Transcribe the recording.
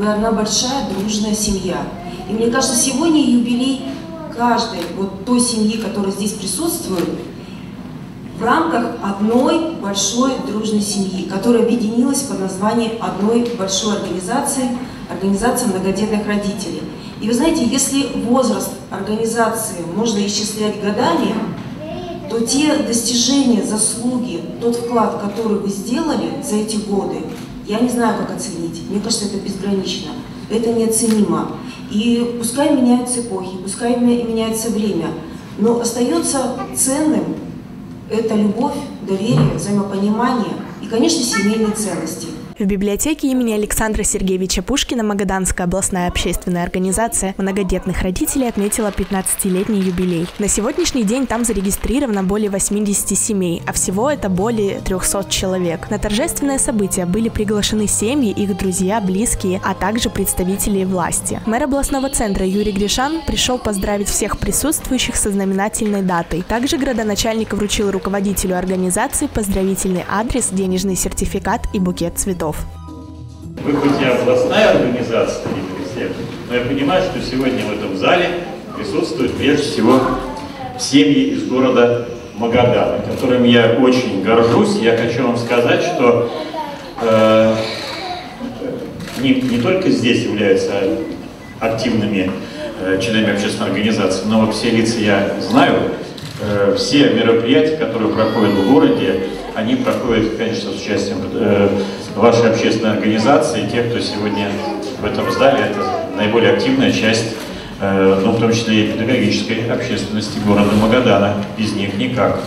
вы одна большая дружная семья. И мне кажется, сегодня юбилей каждой вот той семьи, которая здесь присутствует, в рамках одной большой дружной семьи, которая объединилась под названием одной большой организации, организация многодетных родителей. И вы знаете, если возраст организации можно исчислять годами, то те достижения, заслуги, тот вклад, который вы сделали за эти годы, я не знаю, как оценить. Мне кажется, это безгранично. Это неоценимо. И пускай меняются эпохи, пускай меняется время, но остается ценным это любовь, доверие, взаимопонимание и, конечно, семейные ценности. В библиотеке имени Александра Сергеевича Пушкина Магаданская областная общественная организация многодетных родителей отметила 15-летний юбилей. На сегодняшний день там зарегистрировано более 80 семей, а всего это более 300 человек. На торжественное событие были приглашены семьи, их друзья, близкие, а также представители власти. Мэр областного центра Юрий Гришан пришел поздравить всех присутствующих со знаменательной датой. Также градоначальник вручил руководителю организации поздравительный адрес, денежный сертификат и букет цветов городов. Вы хоть и областная организация, но я понимаю, что сегодня в этом зале присутствуют прежде всего семьи из города Магадана, которым я очень горжусь. Я хочу вам сказать, что э, не, не только здесь являются активными э, членами общественной организации, но все лица я знаю. Э, все мероприятия, которые проходят в городе, они проходят, конечно, с участием э, вашей общественной организации, тех, кто сегодня в этом зале, это наиболее активная часть, э, ну, в том числе и педагогической общественности города Магадана. Без них никак.